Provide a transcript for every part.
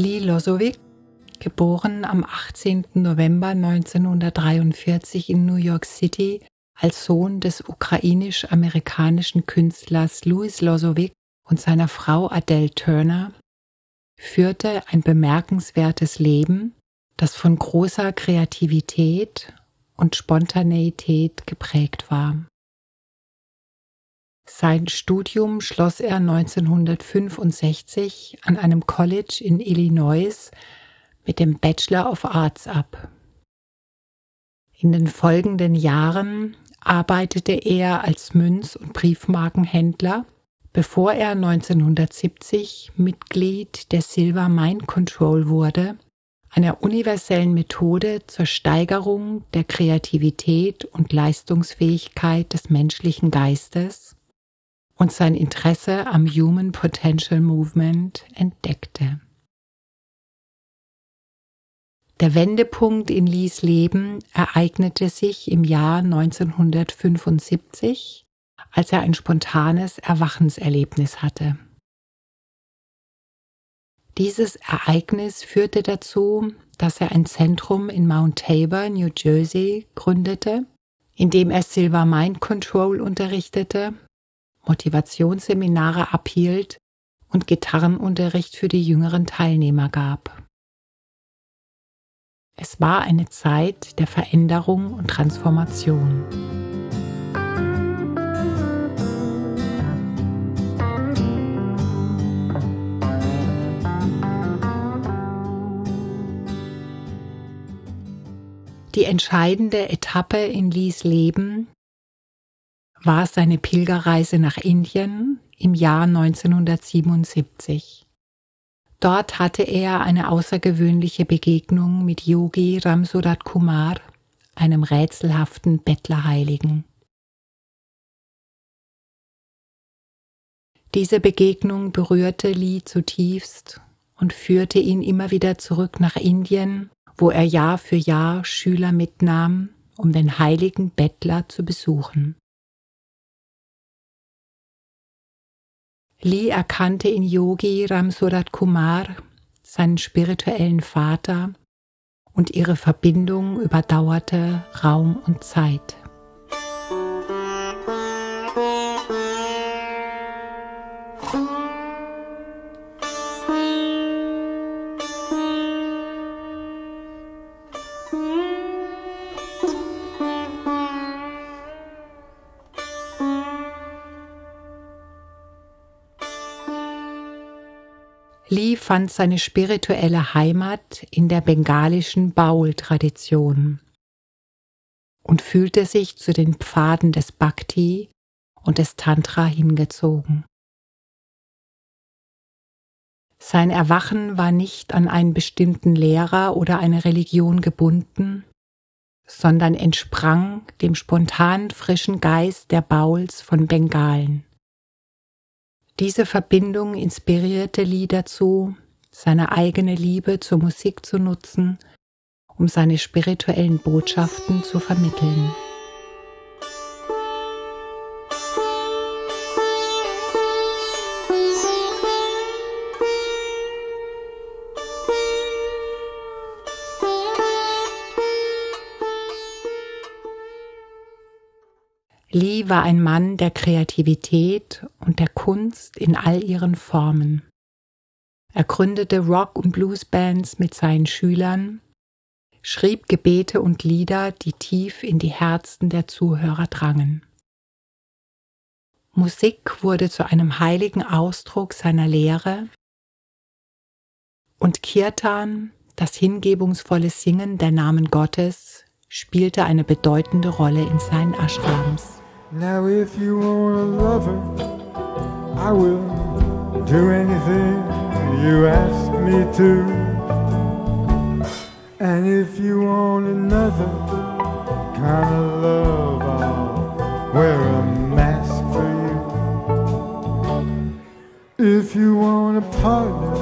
Lee Lozowick, geboren am 18. November 1943 in New York City als Sohn des ukrainisch-amerikanischen Künstlers Louis Lozowick und seiner Frau Adele Turner, führte ein bemerkenswertes Leben, das von großer Kreativität und Spontaneität geprägt war. Sein Studium schloss er 1965 an einem College in Illinois mit dem Bachelor of Arts ab. In den folgenden Jahren arbeitete er als Münz- und Briefmarkenhändler, bevor er 1970 Mitglied der Silver Mind Control wurde, einer universellen Methode zur Steigerung der Kreativität und Leistungsfähigkeit des menschlichen Geistes und sein Interesse am Human Potential Movement entdeckte. Der Wendepunkt in Lees Leben ereignete sich im Jahr 1975, als er ein spontanes Erwachenserlebnis hatte. Dieses Ereignis führte dazu, dass er ein Zentrum in Mount Tabor, New Jersey, gründete, in dem er Silver Mind Control unterrichtete, Motivationsseminare abhielt und Gitarrenunterricht für die jüngeren Teilnehmer gab. Es war eine Zeit der Veränderung und Transformation. Die entscheidende Etappe in Lees Leben war seine Pilgerreise nach Indien im Jahr 1977. Dort hatte er eine außergewöhnliche Begegnung mit Yogi Ramsurat Kumar, einem rätselhaften Bettlerheiligen. Diese Begegnung berührte Lee zutiefst und führte ihn immer wieder zurück nach Indien, wo er Jahr für Jahr Schüler mitnahm, um den heiligen Bettler zu besuchen. Lee erkannte in Yogi Ramsurat Kumar seinen spirituellen Vater und ihre Verbindung überdauerte Raum und Zeit. Lee fand seine spirituelle Heimat in der bengalischen Baul-Tradition und fühlte sich zu den Pfaden des Bhakti und des Tantra hingezogen. Sein Erwachen war nicht an einen bestimmten Lehrer oder eine Religion gebunden, sondern entsprang dem spontan frischen Geist der Bauls von Bengalen. Diese Verbindung inspirierte Lee dazu, seine eigene Liebe zur Musik zu nutzen, um seine spirituellen Botschaften zu vermitteln. Lee war ein Mann der Kreativität und der Kunst in all ihren Formen. Er gründete Rock- und Bluesbands mit seinen Schülern, schrieb Gebete und Lieder, die tief in die Herzen der Zuhörer drangen. Musik wurde zu einem heiligen Ausdruck seiner Lehre und Kirtan, das hingebungsvolle Singen der Namen Gottes, spielte eine bedeutende Rolle in seinen Ashrams. Now if you want a lover, I will do anything you ask me to. And if you want another kind of love, I'll wear a mask for you. If you want a partner,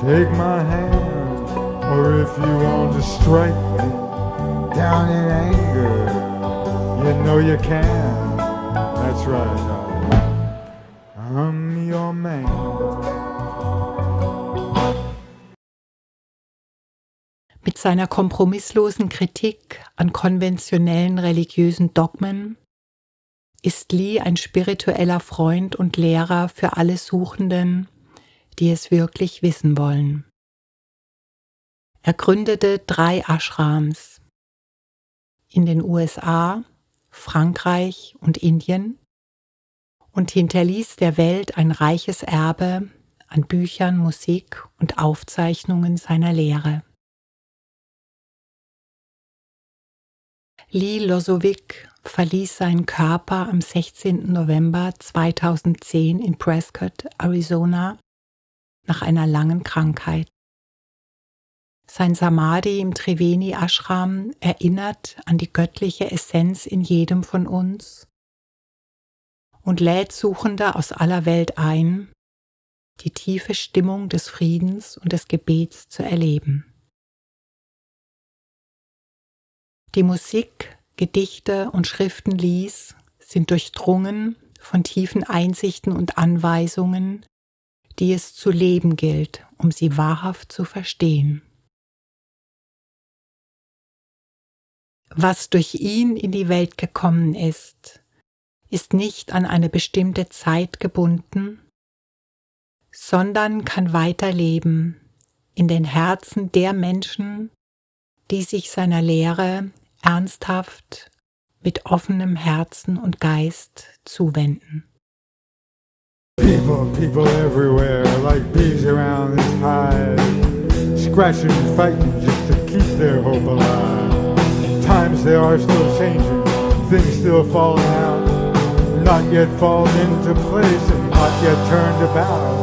take my hand. Or if you want to strike me down in anger, you know you can. That's right. I'm your man. Mit seiner kompromisslosen Kritik an konventionellen religiösen Dogmen ist Lee ein spiritueller Freund und Lehrer für alle Suchenden, die es wirklich wissen wollen. Er gründete drei Ashrams in den USA, Frankreich und Indien und hinterließ der Welt ein reiches Erbe an Büchern, Musik und Aufzeichnungen seiner Lehre. Lee Lozowick verließ seinen Körper am 16. November 2010 in Prescott, Arizona, nach einer langen Krankheit. Sein Samadhi im Triveni Ashram erinnert an die göttliche Essenz in jedem von uns und lädt Suchende aus aller Welt ein, die tiefe Stimmung des Friedens und des Gebets zu erleben. Die Musik, Gedichte und Schriften Lies sind durchdrungen von tiefen Einsichten und Anweisungen, die es zu leben gilt, um sie wahrhaft zu verstehen. Was durch ihn in die Welt gekommen ist, ist nicht an eine bestimmte Zeit gebunden, sondern kann weiterleben in den Herzen der Menschen, die sich seiner Lehre ernsthaft mit offenem Herzen und Geist zuwenden. People, people everywhere, like bees around this hive, scratching and fighting just to keep their hope alive. Times they are still changing, things still falling out, not yet fallen into place and not yet turned about.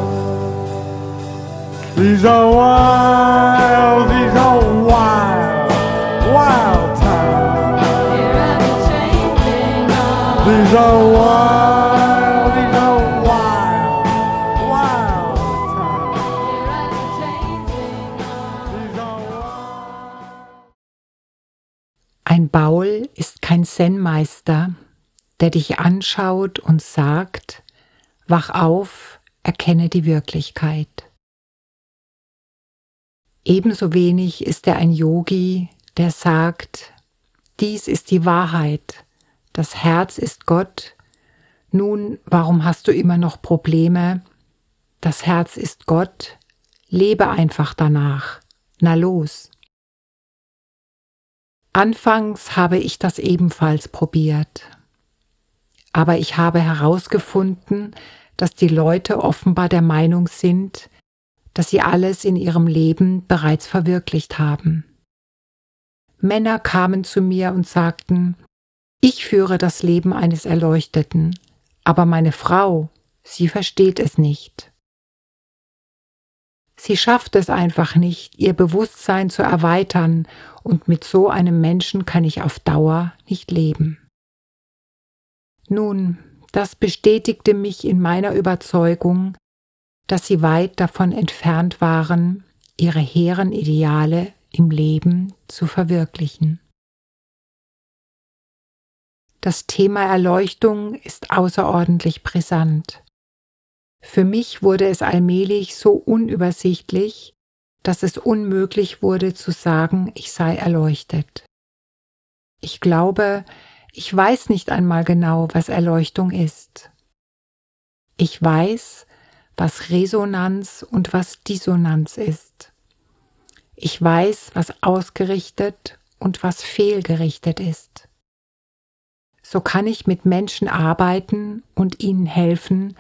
These are wild, these are wild, wild times. These are wild, Zen-Meister, der dich anschaut und sagt, wach auf, erkenne die Wirklichkeit. Ebenso wenig ist er ein Yogi, der sagt, dies ist die Wahrheit, das Herz ist Gott, nun, warum hast du immer noch Probleme? Das Herz ist Gott, lebe einfach danach, na los. Anfangs habe ich das ebenfalls probiert, aber ich habe herausgefunden, dass die Leute offenbar der Meinung sind, dass sie alles in ihrem Leben bereits verwirklicht haben. Männer kamen zu mir und sagten, ich führe das Leben eines Erleuchteten, aber meine Frau, sie versteht es nicht. Sie schafft es einfach nicht, ihr Bewusstsein zu erweitern, und mit so einem Menschen kann ich auf Dauer nicht leben. Nun, das bestätigte mich in meiner Überzeugung, dass sie weit davon entfernt waren, ihre hehren Ideale im Leben zu verwirklichen. Das Thema Erleuchtung ist außerordentlich brisant. Für mich wurde es allmählich so unübersichtlich, dass es unmöglich wurde zu sagen, ich sei erleuchtet. Ich glaube, ich weiß nicht einmal genau, was Erleuchtung ist. Ich weiß, was Resonanz und was Dissonanz ist. Ich weiß, was ausgerichtet und was fehlgerichtet ist. So kann ich mit Menschen arbeiten und ihnen helfen,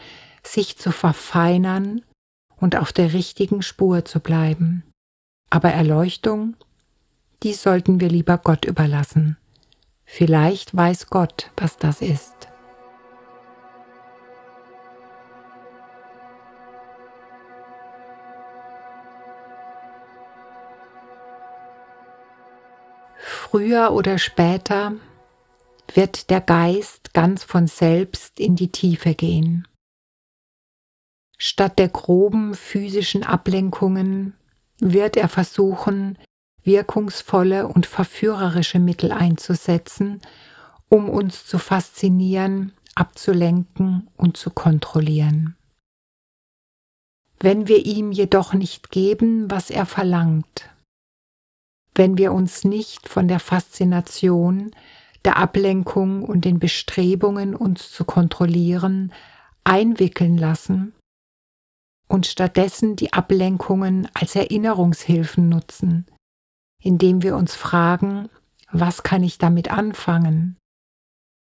sich zu verfeinern und auf der richtigen Spur zu bleiben. Aber Erleuchtung, die sollten wir lieber Gott überlassen. Vielleicht weiß Gott, was das ist. Früher oder später wird der Geist ganz von selbst in die Tiefe gehen. Statt der groben physischen Ablenkungen wird er versuchen, wirkungsvolle und verführerische Mittel einzusetzen, um uns zu faszinieren, abzulenken und zu kontrollieren. Wenn wir ihm jedoch nicht geben, was er verlangt, wenn wir uns nicht von der Faszination, der Ablenkung und den Bestrebungen, uns zu kontrollieren, einwickeln lassen und stattdessen die Ablenkungen als Erinnerungshilfen nutzen, indem wir uns fragen, was kann ich damit anfangen?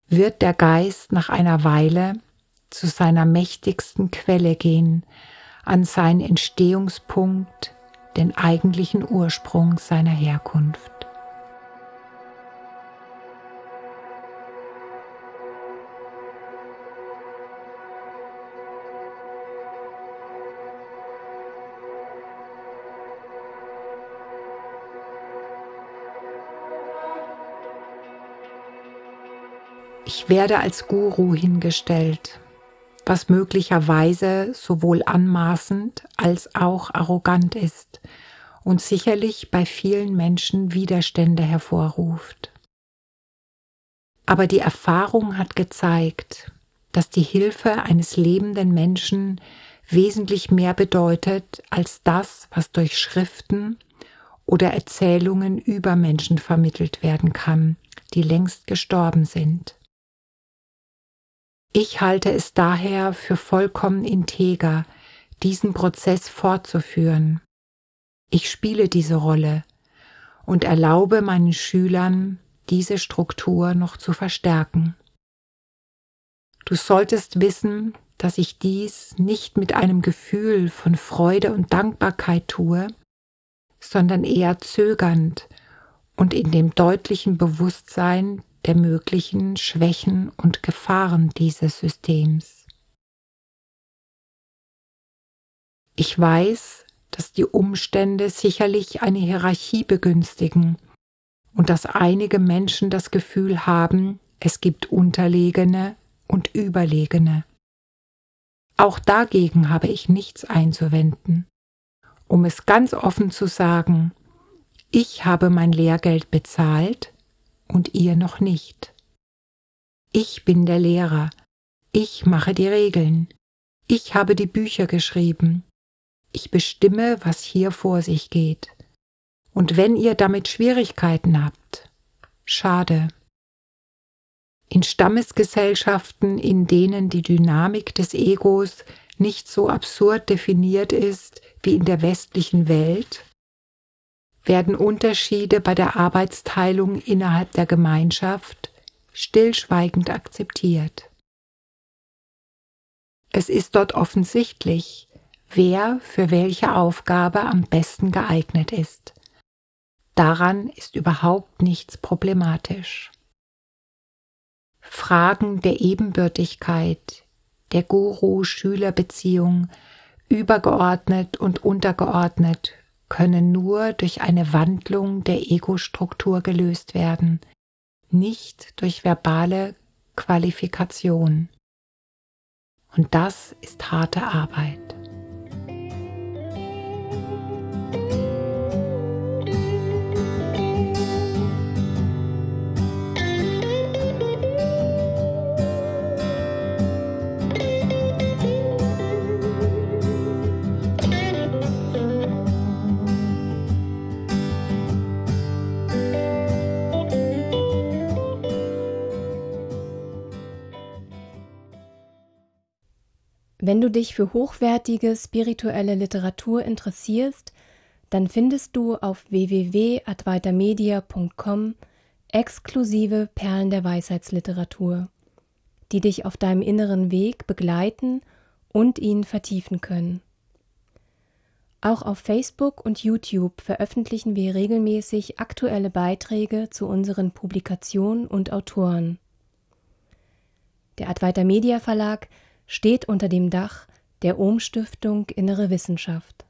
Wird der Geist nach einer Weile zu seiner mächtigsten Quelle gehen, an seinen Entstehungspunkt, den eigentlichen Ursprung seiner Herkunft. Ich werde als Guru hingestellt, was möglicherweise sowohl anmaßend als auch arrogant ist und sicherlich bei vielen Menschen Widerstände hervorruft. Aber die Erfahrung hat gezeigt, dass die Hilfe eines lebenden Menschen wesentlich mehr bedeutet als das, was durch Schriften oder Erzählungen über Menschen vermittelt werden kann, die längst gestorben sind. Ich halte es daher für vollkommen integer, diesen Prozess fortzuführen. Ich spiele diese Rolle und erlaube meinen Schülern, diese Struktur noch zu verstärken. Du solltest wissen, dass ich dies nicht mit einem Gefühl von Freude und Dankbarkeit tue, sondern eher zögernd und in dem deutlichen Bewusstsein der möglichen Schwächen und Gefahren dieses Systems. Ich weiß, dass die Umstände sicherlich eine Hierarchie begünstigen und dass einige Menschen das Gefühl haben, es gibt Unterlegene und Überlegene. Auch dagegen habe ich nichts einzuwenden. Um es ganz offen zu sagen, ich habe mein Lehrgeld bezahlt und ihr noch nicht. Ich bin der Lehrer, ich mache die Regeln, ich habe die Bücher geschrieben, ich bestimme, was hier vor sich geht. Und wenn ihr damit Schwierigkeiten habt, schade. In Stammesgesellschaften, in denen die Dynamik des Egos nicht so absurd definiert ist wie in der westlichen Welt, werden Unterschiede bei der Arbeitsteilung innerhalb der Gemeinschaft stillschweigend akzeptiert. Es ist dort offensichtlich, wer für welche Aufgabe am besten geeignet ist. Daran ist überhaupt nichts problematisch. Fragen der Ebenbürtigkeit, der Guru-Schüler-Beziehung, übergeordnet und untergeordnet können nur durch eine Wandlung der Ego-Struktur gelöst werden, nicht durch verbale Qualifikation. Und das ist harte Arbeit. Wenn du dich für hochwertige spirituelle Literatur interessierst, dann findest du auf www.advaitamedia.com exklusive Perlen der Weisheitsliteratur, die dich auf deinem inneren Weg begleiten und ihn vertiefen können. Auch auf Facebook und YouTube veröffentlichen wir regelmäßig aktuelle Beiträge zu unseren Publikationen und Autoren. Der Advaita Media Verlag steht unter dem Dach der Ohm Stiftung Innere Wissenschaft.